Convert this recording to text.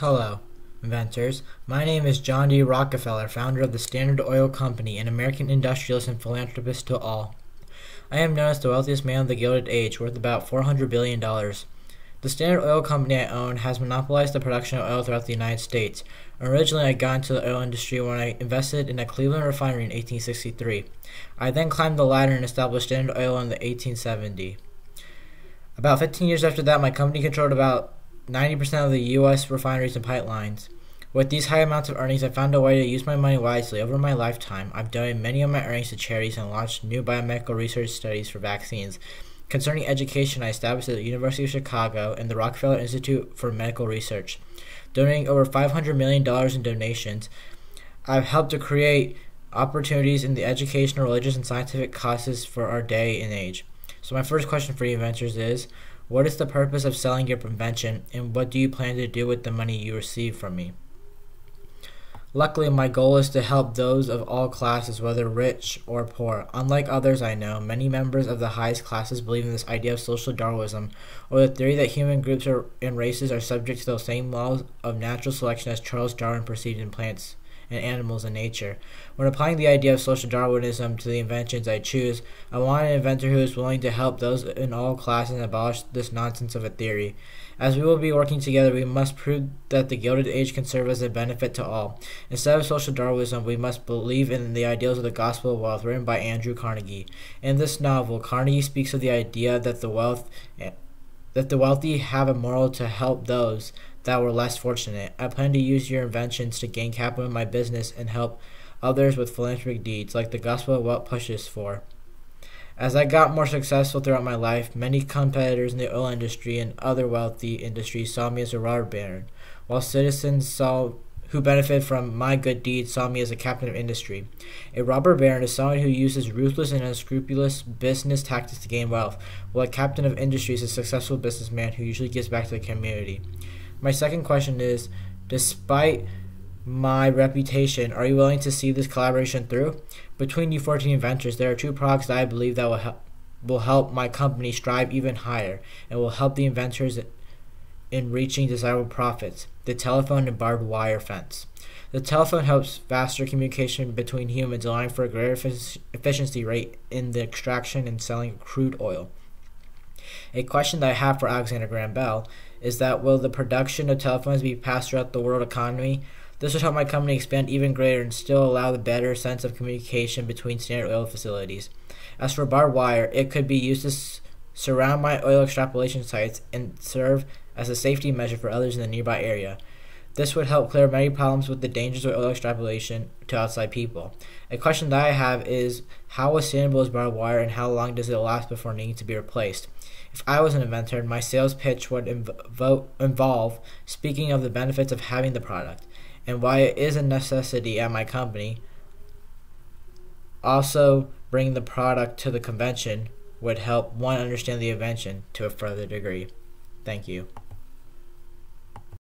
Hello, inventors. My name is John D. Rockefeller, founder of the Standard Oil Company, an American industrialist and philanthropist to all. I am known as the wealthiest man of the Gilded Age, worth about $400 billion. The Standard Oil Company I own has monopolized the production of oil throughout the United States. Originally, I got into the oil industry when I invested in a Cleveland refinery in 1863. I then climbed the ladder and established Standard Oil in the 1870. About 15 years after that, my company controlled about 90% of the U.S. refineries and pipelines. With these high amounts of earnings, I found a way to use my money wisely. Over my lifetime, I've donated many of my earnings to charities and launched new biomedical research studies for vaccines. Concerning education, I established the University of Chicago and the Rockefeller Institute for Medical Research. Donating over $500 million in donations, I've helped to create opportunities in the educational, religious, and scientific causes for our day and age. So, my first question for you, inventors, is what is the purpose of selling your invention, and what do you plan to do with the money you receive from me? Luckily, my goal is to help those of all classes, whether rich or poor. Unlike others I know, many members of the highest classes believe in this idea of social Darwinism, or the theory that human groups are, and races are subject to those same laws of natural selection as Charles Darwin perceived in plants and animals in nature. When applying the idea of social Darwinism to the inventions I choose, I want an inventor who is willing to help those in all classes abolish this nonsense of a theory. As we will be working together, we must prove that the Gilded Age can serve as a benefit to all. Instead of social Darwinism, we must believe in the ideals of the Gospel of Wealth, written by Andrew Carnegie. In this novel, Carnegie speaks of the idea that the wealth that the wealthy have a moral to help those that were less fortunate. I plan to use your inventions to gain capital in my business and help others with philanthropic deeds, like the gospel of wealth pushes for. As I got more successful throughout my life, many competitors in the oil industry and other wealthy industries saw me as a robber baron, while citizens saw who benefited from my good deeds saw me as a captain of industry. A robber baron is someone who uses ruthless and unscrupulous business tactics to gain wealth, while a captain of industry is a successful businessman who usually gives back to the community. My second question is Despite my reputation, are you willing to see this collaboration through? Between you 14 inventors, there are two products that I believe that will help, will help my company strive even higher and will help the inventors in reaching desirable profits the telephone and barbed wire fence. The telephone helps faster communication between humans, allowing for a greater efficiency rate in the extraction and selling of crude oil. A question that I have for Alexander Graham Bell is that will the production of telephones be passed throughout the world economy? This would help my company expand even greater and still allow the better sense of communication between Standard Oil facilities. As for barbed wire, it could be used to surround my oil extrapolation sites and serve as a safety measure for others in the nearby area. This would help clear many problems with the dangers of oil extraction to outside people. A question that I have is how sustainable is barbed wire and how long does it last before needing to be replaced? If I was an inventor, my sales pitch would invo- involve speaking of the benefits of having the product and why it is a necessity at my company. Also, bringing the product to the convention would help one understand the invention to a further degree. Thank you.